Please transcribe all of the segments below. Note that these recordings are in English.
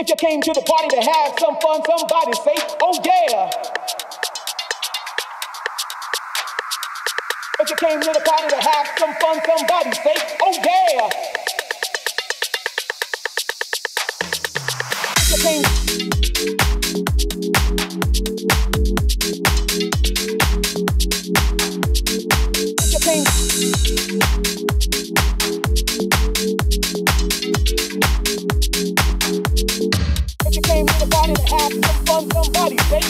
If you came to the party to have some fun, somebody say, oh yeah. If you came to the party to have some fun, somebody say, oh yeah. If you came fun,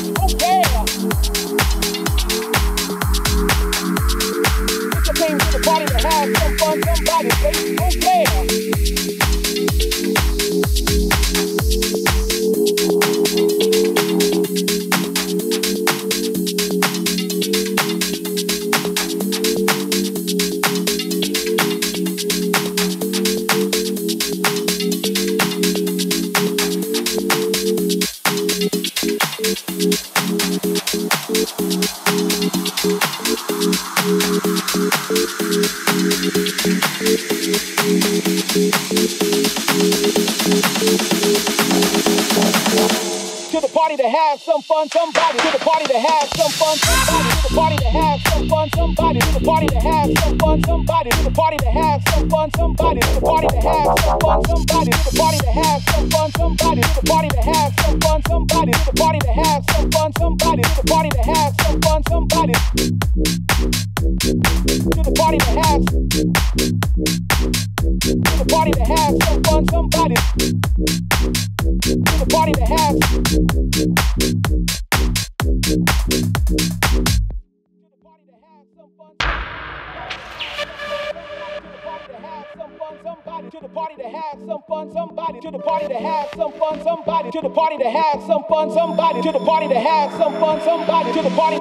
somebody To the party to have some fun, somebody. To the party to have some fun, somebody. To the party to have some fun, somebody. To the party to have some fun, somebody. To the party to have some fun, somebody. To the party to have some fun, somebody. To the party to have some fun, somebody. To the party to have some fun, somebody. To the party to have some fun, somebody. To the party to have some fun, somebody. Somebody. To the party to have some fun, somebody. To the party to have some fun, somebody. To the party to have some fun, somebody. To the party. To have some fun, somebody. To the party.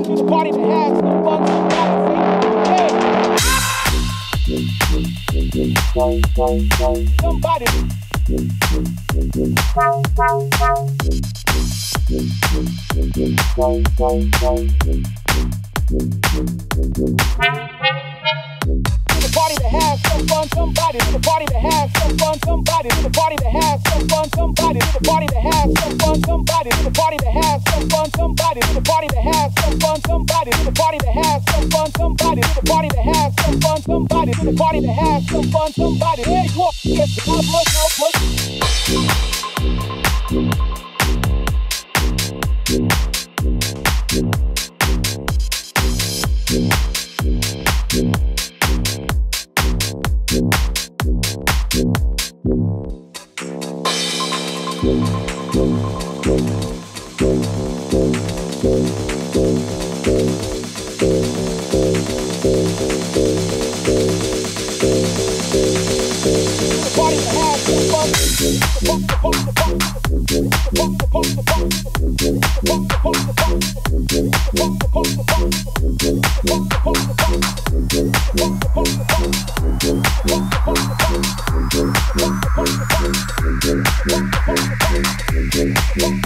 To the party to have some fun, somebody. Party to have some fun, somebody. To the party to have some fun, somebody. To the party to have some fun, somebody. To the party to have some fun, somebody. To the party to have some fun, somebody. To the party to have some some fun.